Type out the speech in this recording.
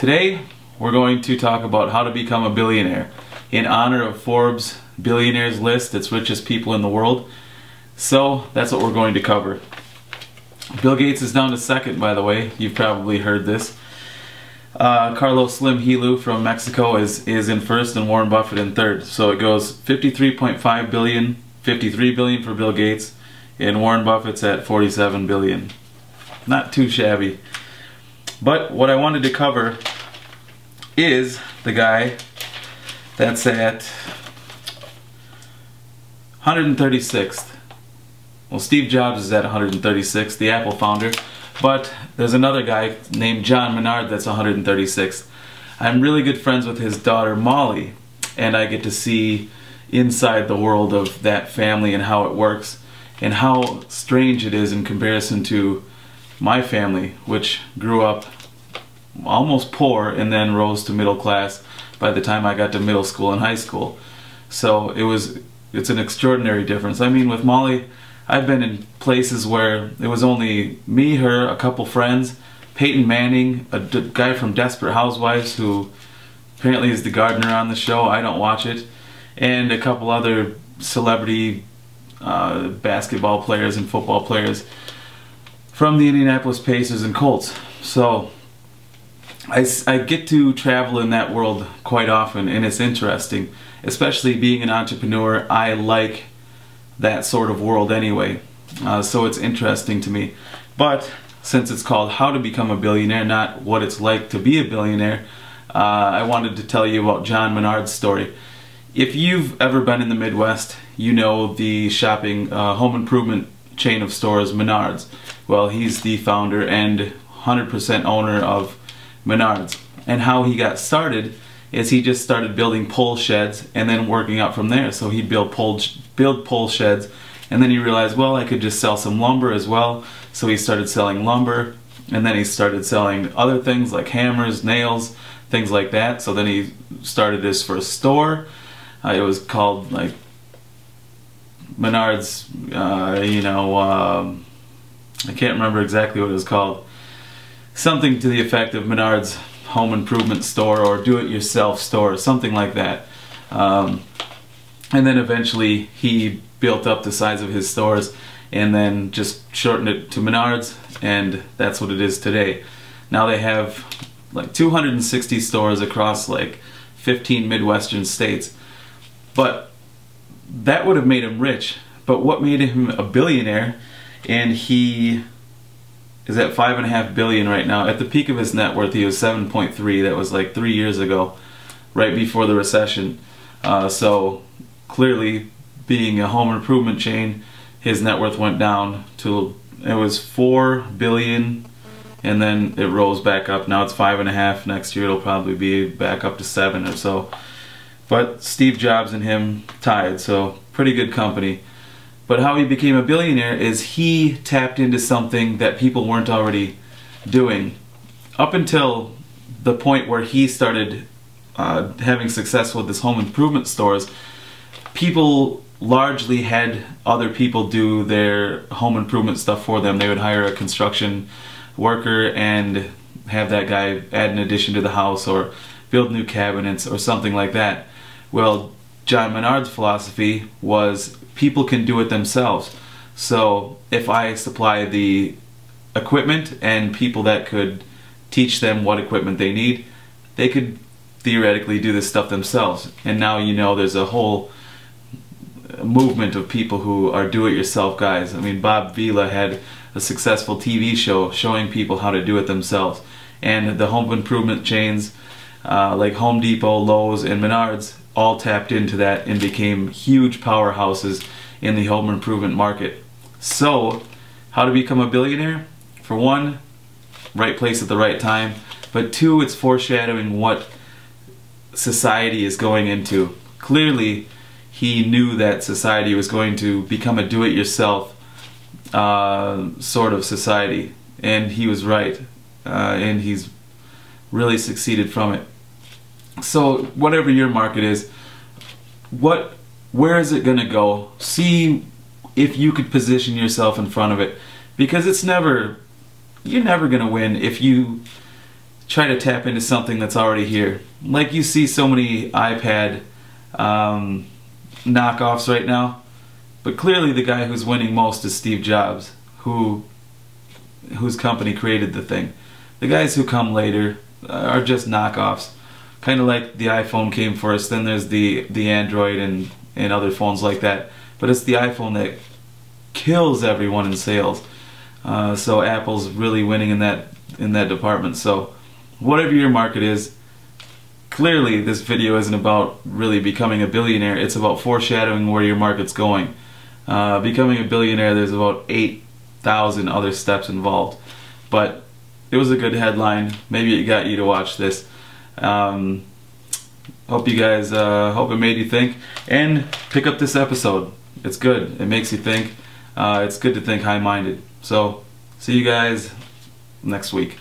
Today, we're going to talk about how to become a billionaire in honor of Forbes billionaires list, its richest people in the world. So, that's what we're going to cover. Bill Gates is down to second, by the way. You've probably heard this. Uh, Carlos Slim Helu from Mexico is, is in first and Warren Buffett in third. So it goes 53.5 billion, 53 billion for Bill Gates, and Warren Buffett's at 47 billion. Not too shabby. But what I wanted to cover is the guy that's at 136th. Well, Steve Jobs is at 136th, the Apple founder. But there's another guy named John Menard that's 136. I'm really good friends with his daughter Molly, and I get to see inside the world of that family and how it works, and how strange it is in comparison to my family, which grew up almost poor and then rose to middle class by the time I got to middle school and high school. So it was it's an extraordinary difference. I mean, with Molly, I've been in places where it was only me, her, a couple friends, Peyton Manning, a guy from Desperate Housewives who apparently is the gardener on the show. I don't watch it, and a couple other celebrity uh, basketball players and football players from the Indianapolis Pacers and Colts. So I, I get to travel in that world quite often, and it's interesting, especially being an entrepreneur. I like that sort of world anyway. Uh, so it's interesting to me. But since it's called How to Become a Billionaire, not what it's like to be a billionaire, uh, I wanted to tell you about John Menard's story. If you've ever been in the Midwest, you know the shopping uh, home improvement chain of stores Menards. Well, he's the founder and 100% owner of Menards. And how he got started is he just started building pole sheds and then working up from there. So he'd build pole, build pole sheds and then he realized, well, I could just sell some lumber as well. So he started selling lumber and then he started selling other things like hammers, nails, things like that. So then he started his first store. Uh, it was called like Menards, uh, you know, um, I can't remember exactly what it was called. Something to the effect of Menards home improvement store or do-it-yourself store, something like that. Um, and then eventually he built up the size of his stores and then just shortened it to Menards and that's what it is today. Now they have like 260 stores across like 15 Midwestern states. But that would have made him rich. But what made him a billionaire and he is at five and a half billion right now. At the peak of his net worth, he was 7.3. That was like three years ago, right before the recession. Uh, so clearly, being a home improvement chain, his net worth went down to it was four billion, and then it rose back up. Now it's five and a half. Next year it'll probably be back up to seven or so. But Steve Jobs and him tied, so pretty good company. But how he became a billionaire is he tapped into something that people weren't already doing. Up until the point where he started uh, having success with his home improvement stores, people largely had other people do their home improvement stuff for them. They would hire a construction worker and have that guy add an addition to the house or build new cabinets or something like that. Well, John Menard's philosophy was people can do it themselves. So if I supply the equipment and people that could teach them what equipment they need, they could theoretically do this stuff themselves. And now you know there's a whole movement of people who are do-it-yourself guys. I mean, Bob Vila had a successful TV show showing people how to do it themselves. And the home improvement chains uh, like Home Depot, Lowe's, and Menards all tapped into that and became huge powerhouses in the home improvement market. So, how to become a billionaire? For one, right place at the right time. But two, it's foreshadowing what society is going into. Clearly, he knew that society was going to become a do-it-yourself uh, sort of society. And he was right. Uh, and he's really succeeded from it. So whatever your market is, what where is it going to go? See if you could position yourself in front of it because it's never you're never going to win if you try to tap into something that's already here. Like you see so many iPad um, knockoffs right now, but clearly the guy who's winning most is Steve Jobs, who whose company created the thing. The guys who come later are just knockoffs. Kind of like the iPhone came first, then there's the the Android and and other phones like that. But it's the iPhone that kills everyone in sales. Uh, so Apple's really winning in that in that department. So whatever your market is, clearly this video isn't about really becoming a billionaire. It's about foreshadowing where your market's going. Uh, becoming a billionaire, there's about 8,000 other steps involved. But it was a good headline. Maybe it got you to watch this. Um, hope you guys, uh, hope it made you think. And pick up this episode. It's good. It makes you think. Uh, it's good to think high-minded. So, see you guys next week.